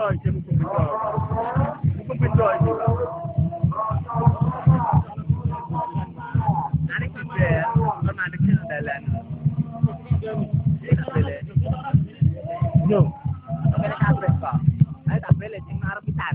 pindoy, siya mo pindoy. Ito pindoy, di ba? Ano si Jer? Romantic siya ng dalan. No. Ang pinag-address ko. Ay, tabel eh. Yung marapitan.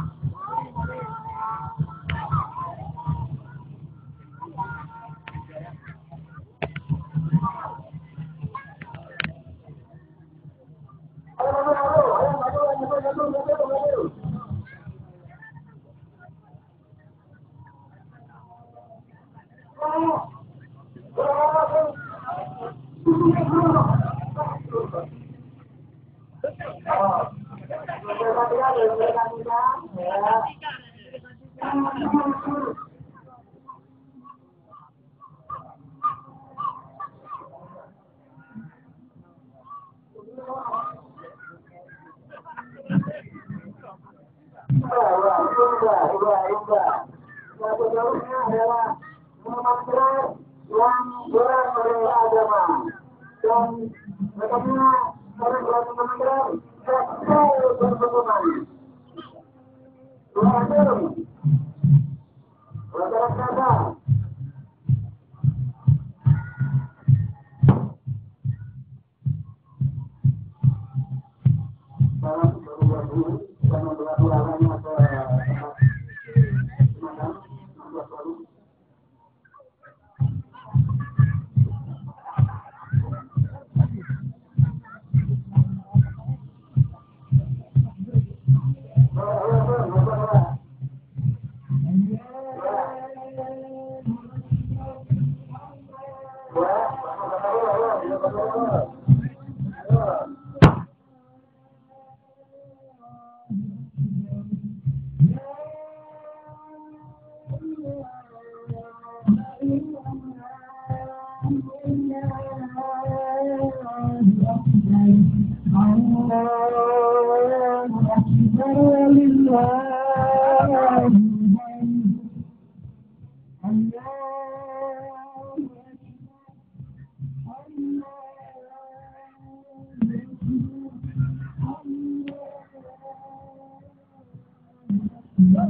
adalah memakai yang berat oleh agama dan mereka harus beragama Salam الله أكبر لله